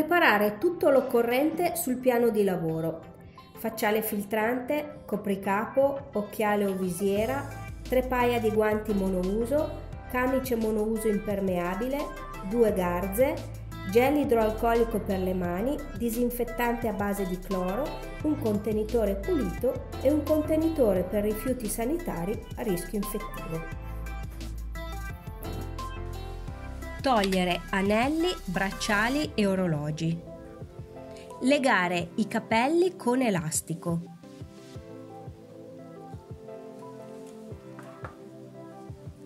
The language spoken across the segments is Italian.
Preparare tutto l'occorrente sul piano di lavoro. Facciale filtrante, copricapo, occhiale o visiera, tre paia di guanti monouso, camice monouso impermeabile, due garze, gel idroalcolico per le mani, disinfettante a base di cloro, un contenitore pulito e un contenitore per rifiuti sanitari a rischio infettivo. Togliere anelli, bracciali e orologi. Legare i capelli con elastico.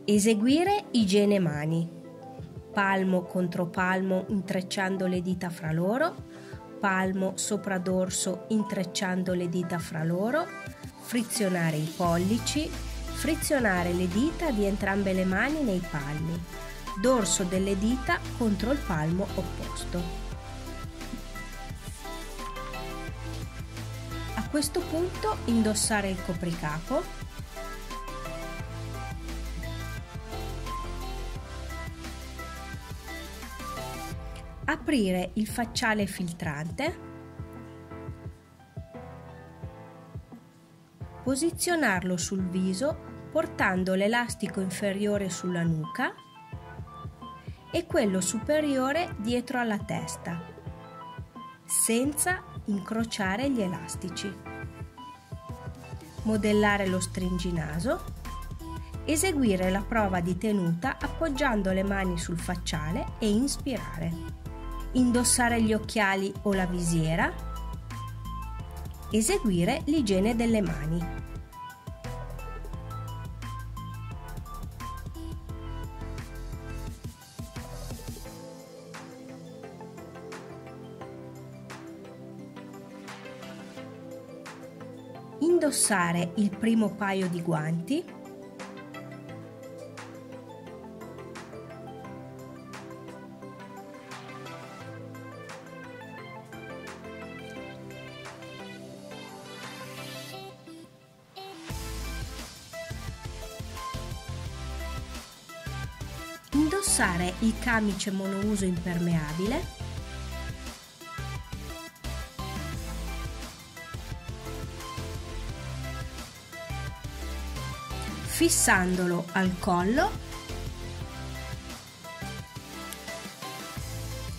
Eseguire igiene mani. Palmo contro palmo intrecciando le dita fra loro, palmo sopra dorso intrecciando le dita fra loro, frizionare i pollici, frizionare le dita di entrambe le mani nei palmi, dorso delle dita contro il palmo opposto. A questo punto indossare il copricapo, aprire il facciale filtrante, posizionarlo sul viso portando l'elastico inferiore sulla nuca e quello superiore dietro alla testa, senza incrociare gli elastici. Modellare lo stringinaso. Eseguire la prova di tenuta appoggiando le mani sul facciale e inspirare. Indossare gli occhiali o la visiera. Eseguire l'igiene delle mani. Indossare il primo paio di guanti. Indossare il camice monouso impermeabile fissandolo al collo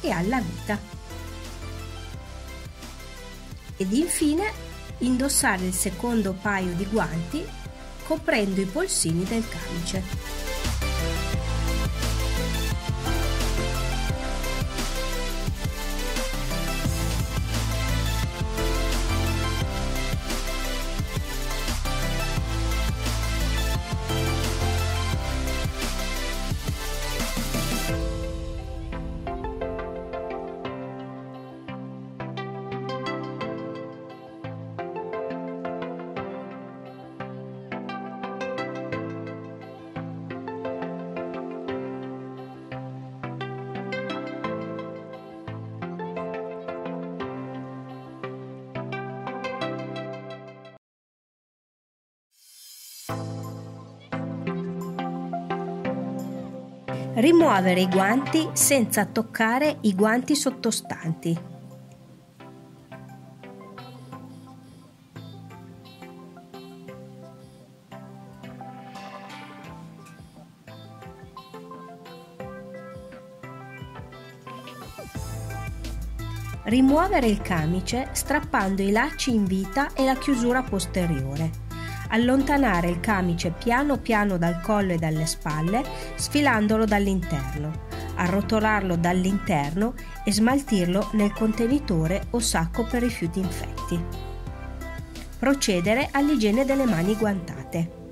e alla vita. Ed infine indossare il secondo paio di guanti coprendo i polsini del camice. Rimuovere i guanti senza toccare i guanti sottostanti. Rimuovere il camice strappando i lacci in vita e la chiusura posteriore allontanare il camice piano piano dal collo e dalle spalle, sfilandolo dall'interno, arrotolarlo dall'interno e smaltirlo nel contenitore o sacco per rifiuti infetti. Procedere all'igiene delle mani guantate.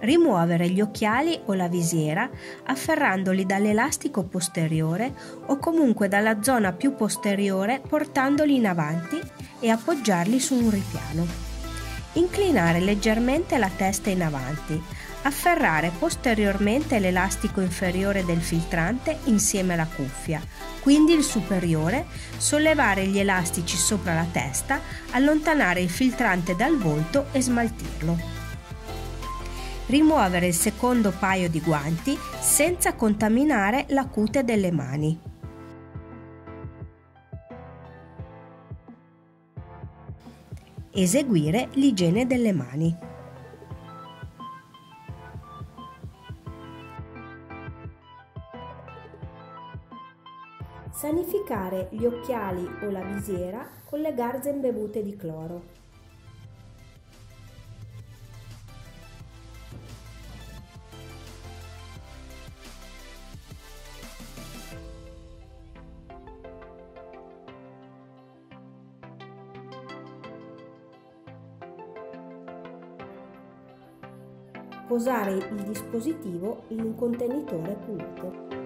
Rimuovere gli occhiali o la visiera afferrandoli dall'elastico posteriore o comunque dalla zona più posteriore portandoli in avanti e appoggiarli su un ripiano. Inclinare leggermente la testa in avanti, Afferrare posteriormente l'elastico inferiore del filtrante insieme alla cuffia, quindi il superiore, sollevare gli elastici sopra la testa, allontanare il filtrante dal volto e smaltirlo. Rimuovere il secondo paio di guanti senza contaminare la cute delle mani. Eseguire l'igiene delle mani. Sanificare gli occhiali o la visiera con le garze imbevute di cloro. Posare il dispositivo in un contenitore pulito.